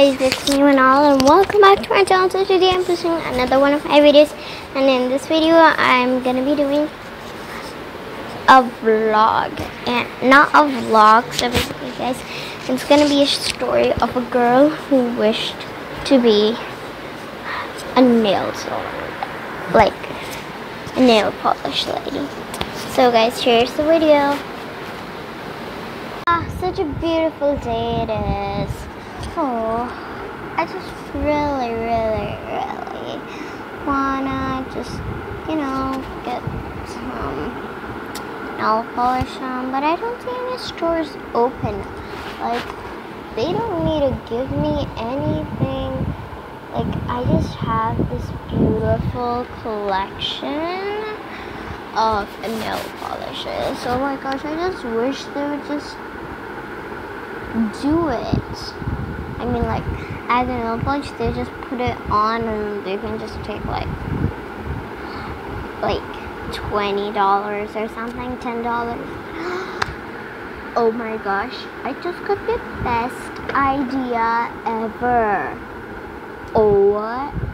guys, it's me Manal and welcome back to my channel. So today I'm posting another one of my videos and in this video I'm gonna be doing a vlog and not a vlog so basically guys it's gonna be a story of a girl who wished to be a nail salon like a nail polish lady. So guys here's the video. Ah, such a beautiful day it is. Oh, I just really, really, really wanna just, you know, get some nail polish on, but I don't see any stores open. Like, they don't need to give me anything. Like, I just have this beautiful collection of nail polishes. Oh my gosh, I just wish they would just do it. I mean, like, as a nail polish, they just put it on and they can just take like, like twenty dollars or something, ten dollars. Oh my gosh, I just got the best idea ever. OMG.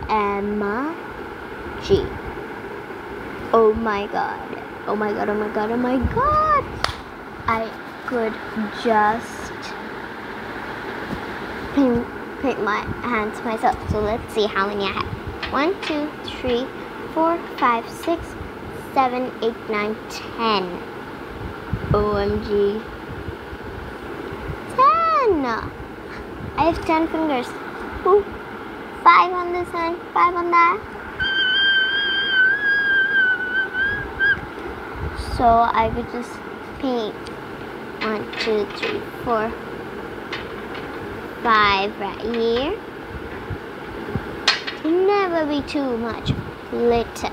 Oh my god. Oh my god, oh my god, oh my god. I could just paint, paint my hands myself. So let's see how many I have. One, two, three, four, five, six, seven, eight, nine, ten. OMG. Ten! I have ten fingers. Ooh. Five on this hand, five on that. So I could just paint one, two, three, four, five right here. Never be too much glitter.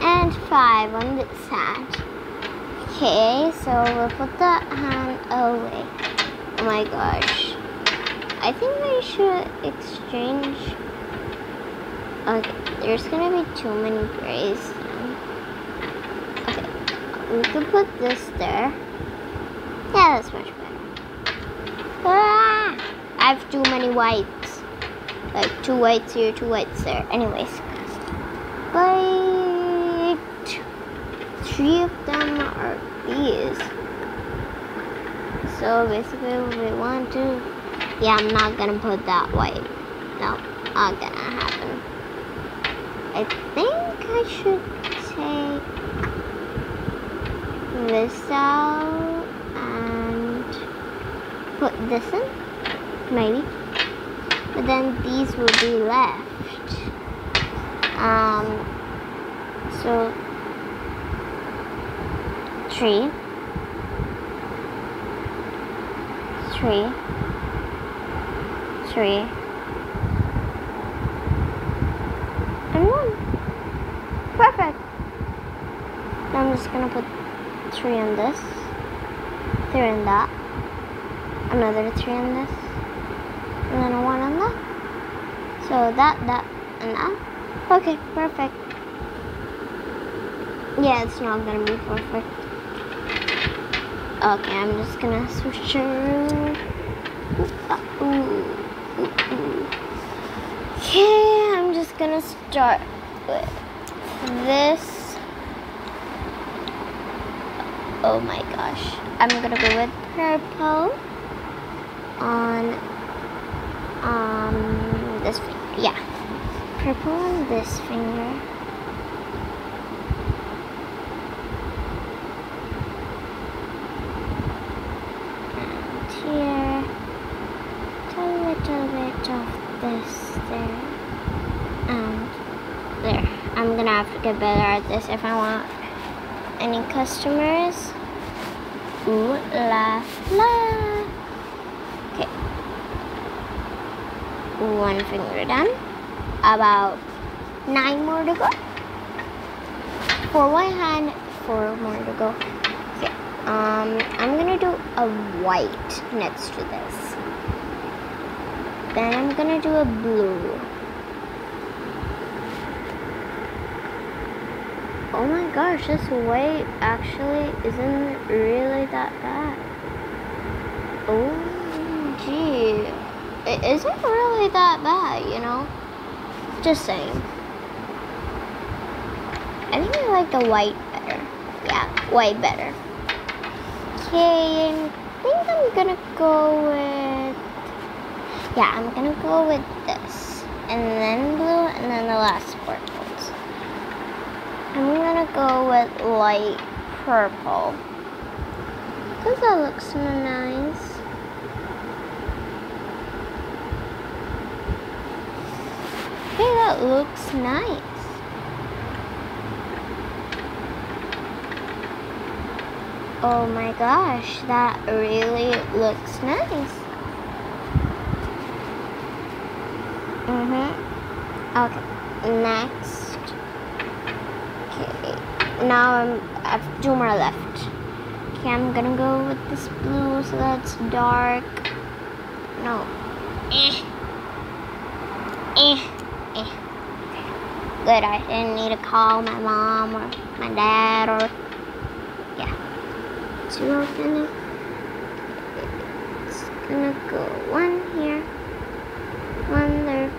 And five on this side. Okay, so we'll put the hand away. Oh my gosh. I think we should exchange. Okay, there's gonna be too many grays. Okay, we could put this there. Yeah, that's much better. Ah! I have too many whites. Like two whites here, two whites there. Anyways. But three of them are these. So basically we want to yeah, I'm not gonna put that white. No, not gonna happen. I think I should take this out and put this in, maybe. But then these will be left. Um, so three, three, three, and one. Perfect. I'm just gonna put three on this, three on that, another three on this, and then a one on that. So that, that, and that. Okay, perfect. Yeah, it's not gonna be perfect. Okay, I'm just gonna switch. Okay, I'm just gonna start with this. Oh my gosh. I'm gonna go with purple on um this finger. Yeah. Purple on this finger. And here. A little bit of this there. And there. I'm gonna have to get better at this if I want any customers. Ooh la la. Okay. One finger done. About nine more to go. For one hand, four more to go. Okay. Um, I'm gonna do a white next to this. Then I'm gonna do a blue. Oh my gosh, this white actually isn't really that bad. Oh. It isn't really that bad, you know? Just saying. I think I like the white better. Yeah, white better. Okay, I think I'm gonna go with... Yeah, I'm gonna go with this. And then blue, and then the last purples. I'm gonna go with light purple. Because that looks so nice. That looks nice. Oh my gosh, that really looks nice. Mm-hmm. Okay, next. Okay, now I'm, I have two more left. Okay, I'm gonna go with this blue so that's dark. No. Eh. Eh. Good, I didn't need to call my mom or my dad or to open it. It's gonna go one here, one there,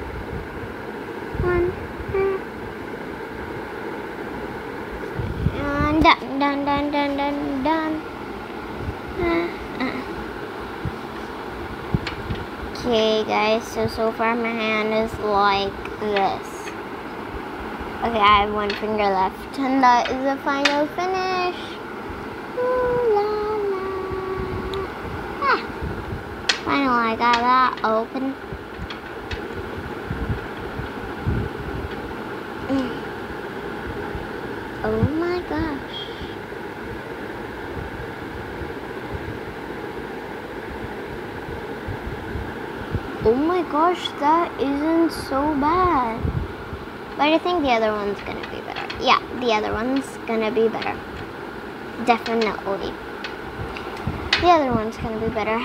one there. And done, done, done, done, done, done. Okay guys, so so far my hand is like this. Okay, I have one finger left and that is the final finish. Ah, finally, I got that open. Mm. Oh my gosh. Oh my gosh, that isn't so bad. But I think the other one's gonna be better. Yeah, the other one's gonna be better. Definitely. The other one's gonna be better.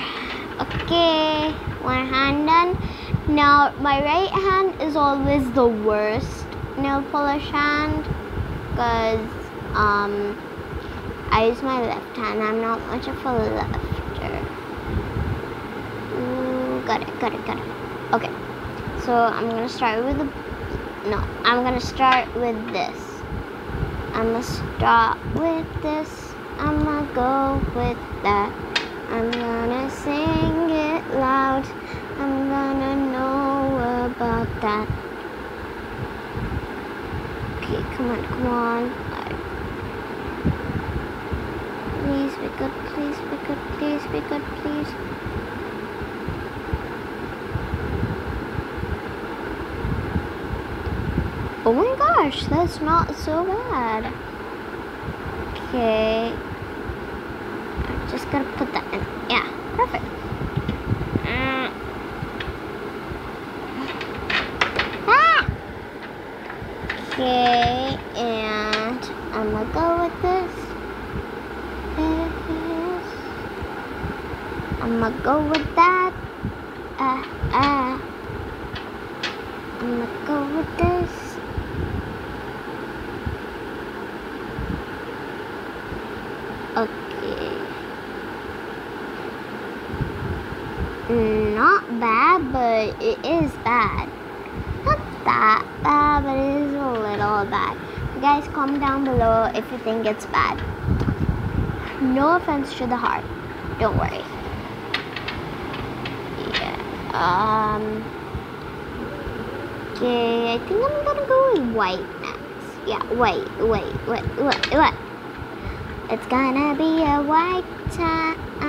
Okay, one hand done. Now, my right hand is always the worst nail polish hand because um, I use my left hand. I'm not much of a lefter. Ooh, got it, got it, got it. Okay, so I'm gonna start with the, no, I'm gonna start with this. I'm gonna start with this. I'm gonna go with that. I'm gonna sing it loud. I'm gonna know about that. Okay, come on, come on. Please be good, please be good, please be good, please. Oh my gosh, that's not so bad. Okay I'm just gonna put that in. Yeah, perfect. Uh, ah! Okay, and I'm gonna go with this. this. I'm gonna go with that. Uh, uh. I'm gonna go with this. Okay. Not bad, but it is bad. Not that bad, but it is a little bad. You guys comment down below if you think it's bad. No offense to the heart. Don't worry. Yeah. Um. Okay, I think I'm gonna go with white next. Yeah, white, white, white, white, white. It's gonna be a white time.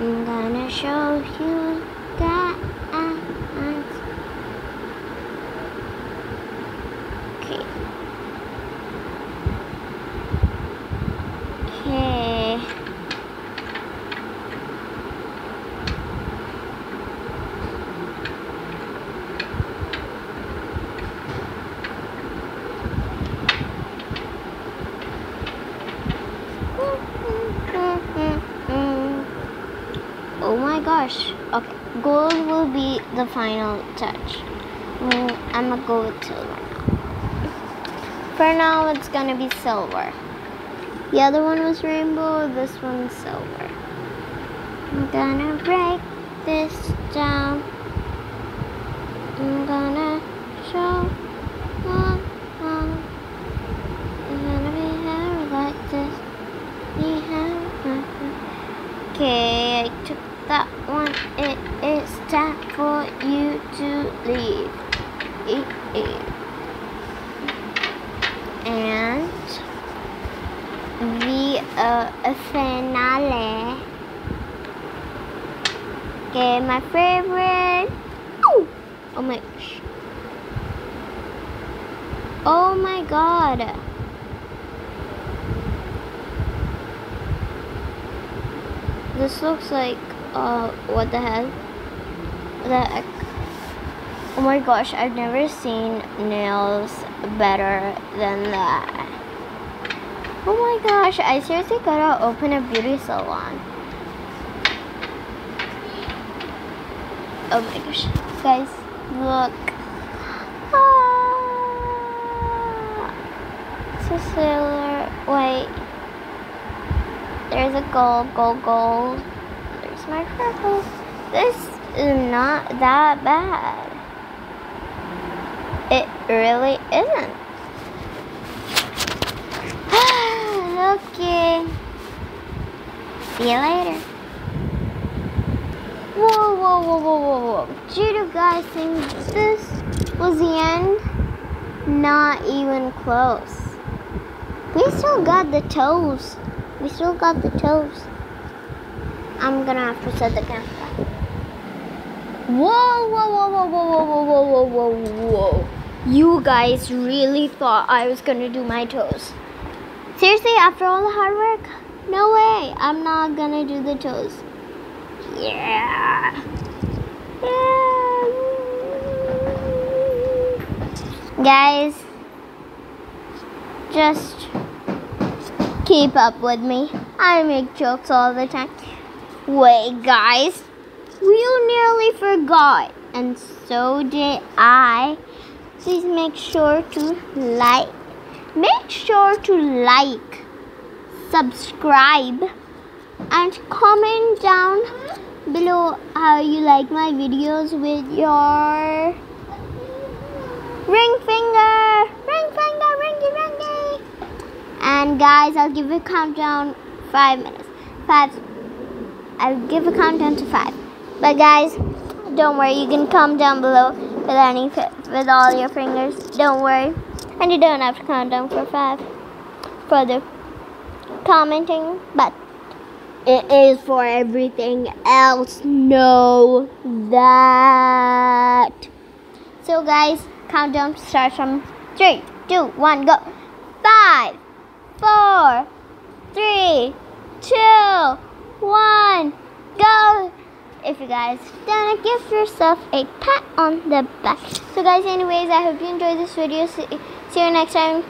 I'm gonna show you that Okay. Okay. Oh Okay, gold will be the final touch. Mm, I'm gonna go with silver. For now, it's gonna be silver. The other one was rainbow, this one's silver. I'm gonna break this down. I'm gonna show one, one. It's gonna be hair like this. Be hair like this. Okay, I took that one. It is time for you to leave. E- e. And the uh, finale. Okay, my favorite. Oh, my gosh. Oh my god. This looks like, uh, what the hell? The heck? Oh my gosh, I've never seen nails better than that. Oh my gosh, I seriously gotta open a beauty salon. Oh my gosh, guys, look. Ah, it's a sailor. Wait. There's a gold, gold, gold. There's my purple. This is not that bad. It really isn't. okay. See you later. Whoa, whoa, whoa, whoa, whoa, whoa. Do you guys think this was the end? Not even close. We still got the toes. We still got the toes. I'm gonna have to set the camera. Whoa, whoa, whoa, whoa, whoa, whoa, whoa, whoa, whoa, whoa, whoa. You guys really thought I was gonna do my toes. Seriously, after all the hard work? No way. I'm not gonna do the toes. Yeah. Guys, just keep up with me. I make jokes all the time. Wait, guys, we nearly forgot, and so did I. Please make sure to like, make sure to like, subscribe, and comment down below how you like my videos with your ring finger, ring finger, ringy ringy. And guys, I'll give a countdown five minutes. Five. I'll give a countdown to five. But guys, don't worry. You can comment down below with any with all your fingers. Don't worry, and you don't have to count down for five for the commenting, but it is for everything else. Know that. So guys, countdown starts from three, two, one, go. Five, four, three, two, one, go. If you guys done it, give yourself a pat on the back. So guys, anyways, I hope you enjoyed this video. See, see you next time.